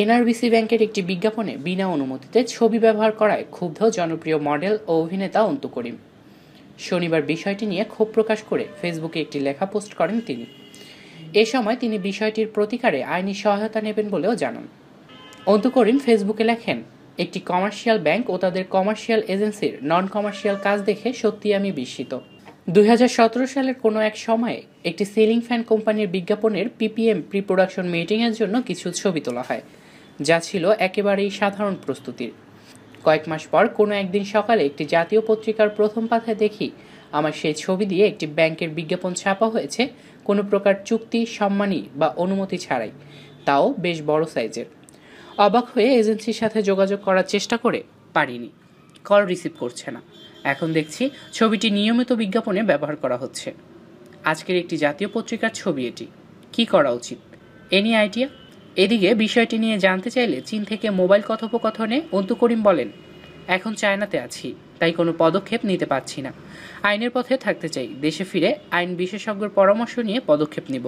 NRBC ব্যাংকের একটি বিজ্ঞাপনে বিনা অনুমতিতে ছবি ব্যবহার করায় ক্ষুব্ধ জনপ্রিয় মডেল ও অভিনেতা অন্তু করিম। শনিবার বিষয়টি নিয়ে ক্ষোভ প্রকাশ করে ফেসবুকে একটি লেখা পোস্ট করেন তিনি। এ সময় তিনি বিষয়টির প্রতিকারে আইনি সহায়তা নেবেন বলেও জানান। অন্তু করিম ফেসবুকে লেখেন, একটি কমার্শিয়াল ব্যাংক ও তাদের কমার্শিয়াল এজেন্সির নন কমার্শিয়াল কাজ দেখে সত্যি আমি বিস্মিত। দুই হাজার সতেরো সালের কোনো এক সময়ে একটি সিলিং ফ্যান কোম্পানির বিজ্ঞাপনের পিপিএম প্রি প্রোডাকশন মিটিংয়ের জন্য কিছু ছবি তোলা হয়। যা ছিল একেবারেই সাধারণ প্রস্তুতির। কয়েক মাস পর কোনো একদিন সকালে একটি জাতীয় পত্রিকার প্রথম পাতায় দেখি, আমার সেই ছবি দিয়ে একটি ব্যাংকের বিজ্ঞাপন ছাপা হয়েছে, কোনো প্রকার চুক্তি সম্মানী বা অনুমতি ছাড়াই। তাও বেশ বড় সাইজের। অবাক হয়ে এজেন্সির সাথে যোগাযোগ করার চেষ্টা করে পারিনি। কল রিসিভ করছে না। এখন দেখছি ছবিটি নিয়মিত বিজ্ঞাপনে ব্যবহার করা হচ্ছে। আজকের একটি জাতীয় পত্রিকার ছবি এটি। কি করা উচিত? এনি আইডিয়া এদিকে বিষয়টি নিয়ে জানতে চাইলে চীন থেকে মোবাইল কথোপকথনে অন্তু করিম বলেন, এখন চায়নাতে আছি, তাই কোনো পদক্ষেপ নিতে পারছি না। আইনের পথে থাকতে চাই, দেশে ফিরে আইন বিশেষজ্ঞের পরামর্শ নিয়ে পদক্ষেপ নিব।